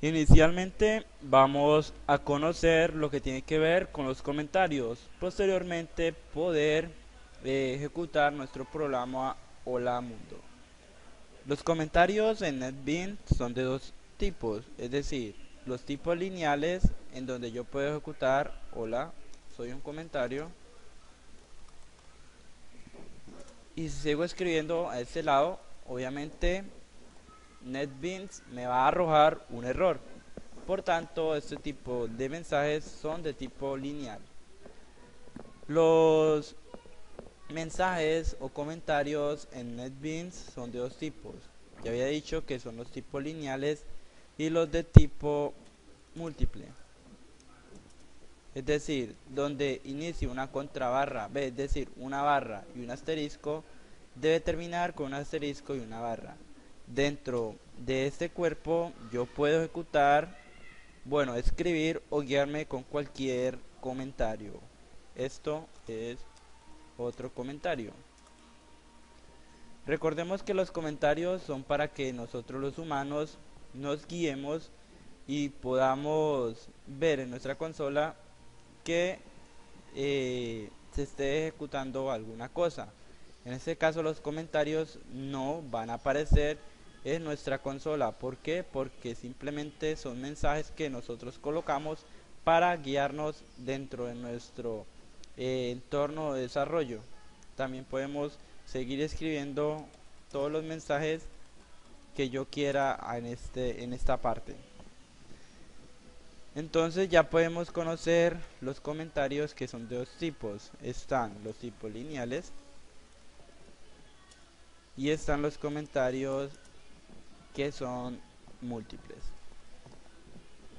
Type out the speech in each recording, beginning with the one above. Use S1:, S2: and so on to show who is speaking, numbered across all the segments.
S1: Inicialmente vamos a conocer lo que tiene que ver con los comentarios. Posteriormente poder eh, ejecutar nuestro programa Hola Mundo. Los comentarios en NetBeans son de dos tipos, es decir, los tipos lineales en donde yo puedo ejecutar Hola, soy un comentario. Y si sigo escribiendo a este lado, obviamente NetBeans me va a arrojar un error. Por tanto, este tipo de mensajes son de tipo lineal. Los mensajes o comentarios en NetBeans son de dos tipos. Ya había dicho que son los tipos lineales y los de tipo múltiple. Es decir, donde inicia una contrabarra, es decir, una barra y un asterisco, debe terminar con un asterisco y una barra dentro de este cuerpo yo puedo ejecutar, bueno, escribir o guiarme con cualquier comentario. Esto es otro comentario. Recordemos que los comentarios son para que nosotros los humanos nos guiemos y podamos ver en nuestra consola que eh, se esté ejecutando alguna cosa. En este caso los comentarios no van a aparecer en nuestra consola. ¿Por qué? Porque simplemente son mensajes que nosotros colocamos para guiarnos dentro de nuestro eh, entorno de desarrollo. También podemos seguir escribiendo todos los mensajes que yo quiera en, este, en esta parte. Entonces ya podemos conocer los comentarios que son de dos tipos. Están los tipos lineales y están los comentarios que son múltiples.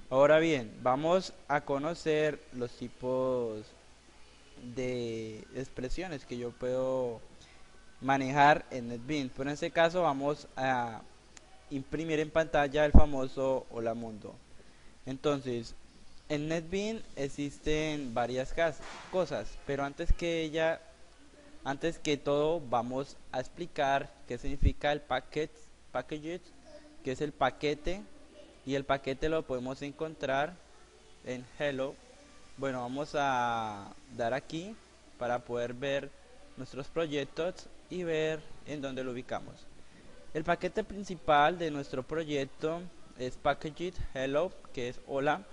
S1: Ahora bien, vamos a conocer los tipos de expresiones que yo puedo manejar en NetBeans. Pero en este caso vamos a imprimir en pantalla el famoso Hola Mundo. Entonces, en NetBeans existen varias cosas, pero antes que ella, antes que todo, vamos a explicar qué significa el package, package que es el paquete y el paquete lo podemos encontrar en hello. Bueno vamos a dar aquí para poder ver nuestros proyectos y ver en dónde lo ubicamos. El paquete principal de nuestro proyecto es package hello que es hola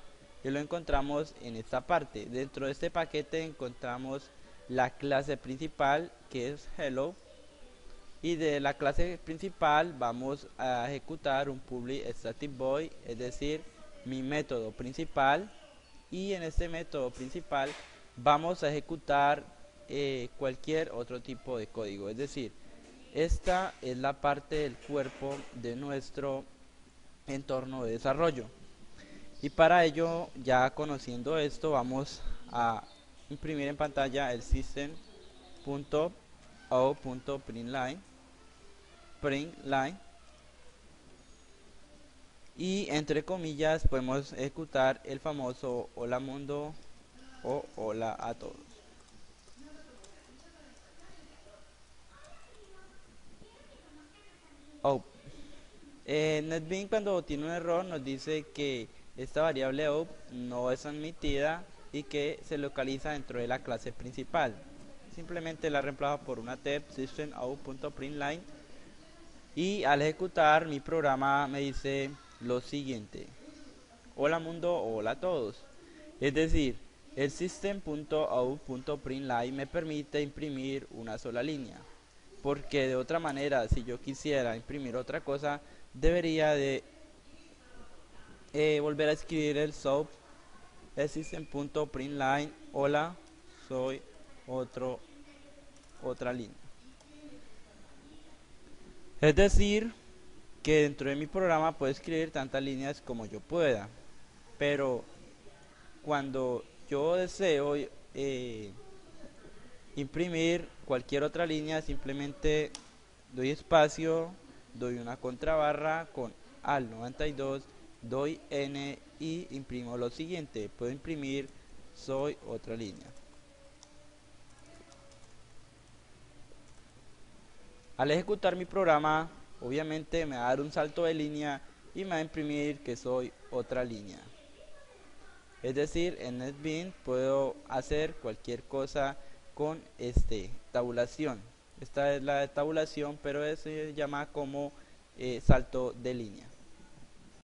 S1: y lo encontramos en esta parte. Dentro de este paquete encontramos la clase principal que es hello y de la clase principal vamos a ejecutar un public static void es decir mi método principal. Y en este método principal vamos a ejecutar eh, cualquier otro tipo de código. Es decir esta es la parte del cuerpo de nuestro entorno de desarrollo. Y para ello ya conociendo esto vamos a imprimir en pantalla el system.out.println print line. Y entre comillas podemos ejecutar el famoso hola mundo o hola a todos. Oh. NetBeans cuando tiene un error nos dice que esta variable op no es admitida y que se localiza dentro de la clase principal. Simplemente la reemplazo por una tab system y al ejecutar mi programa me dice lo siguiente. Hola mundo hola a todos. Es decir el system.out.println me permite imprimir una sola línea. Porque de otra manera si yo quisiera imprimir otra cosa debería de eh, volver a escribir el SOAP el system.println hola soy otro otra línea es decir, que dentro de mi programa puedo escribir tantas líneas como yo pueda. Pero cuando yo deseo eh, imprimir cualquier otra línea, simplemente doy espacio, doy una contrabarra con al 92, doy n y imprimo lo siguiente. Puedo imprimir soy otra línea. Al ejecutar mi programa, obviamente me va a dar un salto de línea y me va a imprimir que soy otra línea. Es decir, en NetBeans puedo hacer cualquier cosa con este tabulación. Esta es la de tabulación, pero se llama como eh, salto de línea.